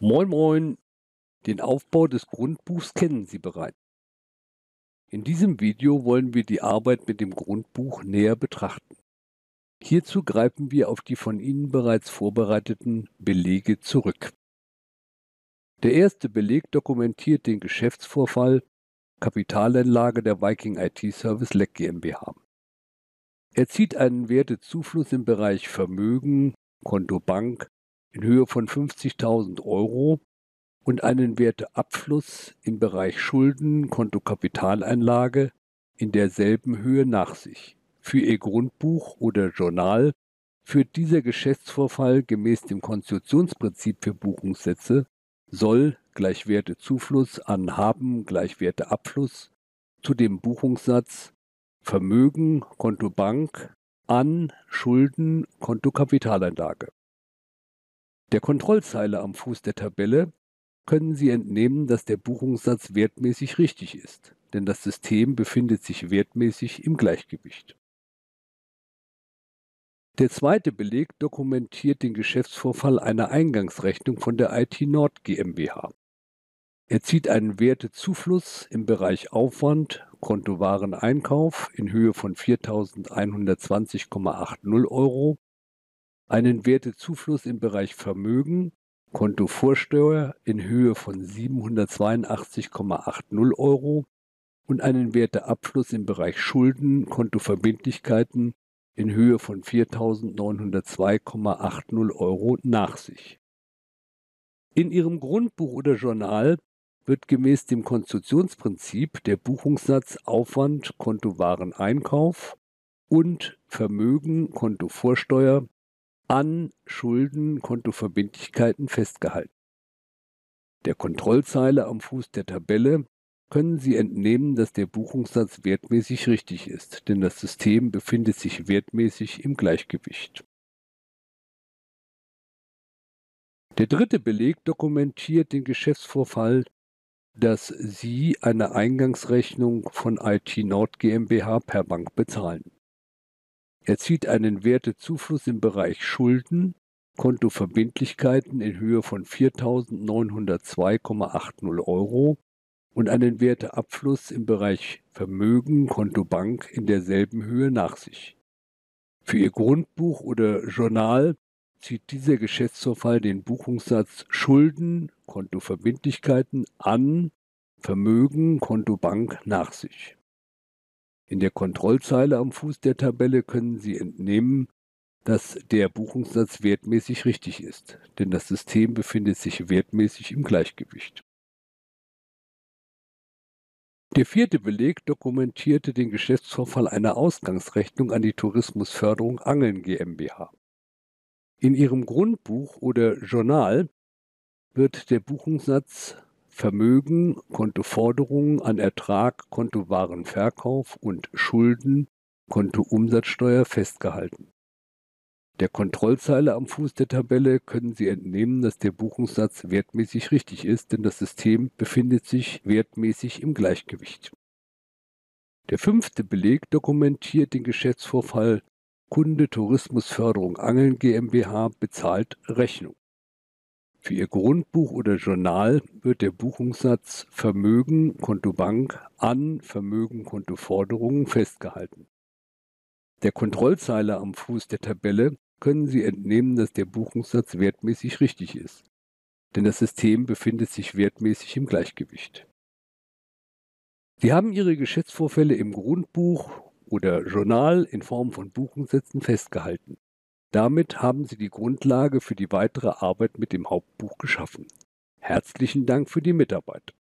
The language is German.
Moin Moin! Den Aufbau des Grundbuchs kennen Sie bereits. In diesem Video wollen wir die Arbeit mit dem Grundbuch näher betrachten. Hierzu greifen wir auf die von Ihnen bereits vorbereiteten Belege zurück. Der erste Beleg dokumentiert den Geschäftsvorfall Kapitalanlage der Viking IT Service Leck GmbH. Er zieht einen Wertezufluss im Bereich Vermögen, Konto Bank in Höhe von 50.000 Euro und einen Werteabfluss im Bereich Schulden, Konto Kapitaleinlage in derselben Höhe nach sich. Für Ihr Grundbuch oder Journal führt dieser Geschäftsvorfall gemäß dem Konstitutionsprinzip für Buchungssätze soll gleich Wertezufluss an Haben gleich Werteabfluss zu dem Buchungssatz Vermögen Konto Bank an Schulden Konto Kapitaleinlage. Der Kontrollzeile am Fuß der Tabelle können Sie entnehmen, dass der Buchungssatz wertmäßig richtig ist, denn das System befindet sich wertmäßig im Gleichgewicht. Der zweite Beleg dokumentiert den Geschäftsvorfall einer Eingangsrechnung von der IT Nord GmbH. Er zieht einen Wertezufluss im Bereich Aufwand, Konto Wareneinkauf in Höhe von 4.120,80 Euro einen Wertezufluss im Bereich Vermögen, Konto Vorsteuer in Höhe von 782,80 Euro und einen Werteabfluss im Bereich Schulden, Konto Verbindlichkeiten in Höhe von 4.902,80 Euro nach sich. In Ihrem Grundbuch oder Journal wird gemäß dem Konstruktionsprinzip der Buchungssatz Aufwand Konto Wareneinkauf und Vermögen Konto Vorsteuer an Schulden, Kontoverbindlichkeiten festgehalten. Der Kontrollzeile am Fuß der Tabelle können Sie entnehmen, dass der Buchungssatz wertmäßig richtig ist, denn das System befindet sich wertmäßig im Gleichgewicht. Der dritte Beleg dokumentiert den Geschäftsvorfall, dass Sie eine Eingangsrechnung von IT Nord GmbH per Bank bezahlen. Er zieht einen Wertezufluss im Bereich Schulden, Kontoverbindlichkeiten in Höhe von 4.902,80 Euro und einen Werteabfluss im Bereich Vermögen, Konto Bank in derselben Höhe nach sich. Für Ihr Grundbuch oder Journal zieht dieser Geschäftsvorfall den Buchungssatz Schulden, Kontoverbindlichkeiten an Vermögen, Konto Bank nach sich. In der Kontrollzeile am Fuß der Tabelle können Sie entnehmen, dass der Buchungssatz wertmäßig richtig ist, denn das System befindet sich wertmäßig im Gleichgewicht. Der vierte Beleg dokumentierte den Geschäftsvorfall einer Ausgangsrechnung an die Tourismusförderung Angeln GmbH. In ihrem Grundbuch oder Journal wird der Buchungssatz Vermögen, Kontoforderungen an Ertrag, Kontowarenverkauf und Schulden, Kontoumsatzsteuer festgehalten. Der Kontrollzeile am Fuß der Tabelle können Sie entnehmen, dass der Buchungssatz wertmäßig richtig ist, denn das System befindet sich wertmäßig im Gleichgewicht. Der fünfte Beleg dokumentiert den Geschäftsvorfall Kunde Tourismusförderung Angeln GmbH bezahlt Rechnung. Für Ihr Grundbuch oder Journal wird der Buchungssatz Vermögen Konto Bank an Vermögen Konto Forderungen festgehalten. Der Kontrollzeile am Fuß der Tabelle können Sie entnehmen, dass der Buchungssatz wertmäßig richtig ist, denn das System befindet sich wertmäßig im Gleichgewicht. Sie haben Ihre Geschäftsvorfälle im Grundbuch oder Journal in Form von Buchungssätzen festgehalten. Damit haben Sie die Grundlage für die weitere Arbeit mit dem Hauptbuch geschaffen. Herzlichen Dank für die Mitarbeit.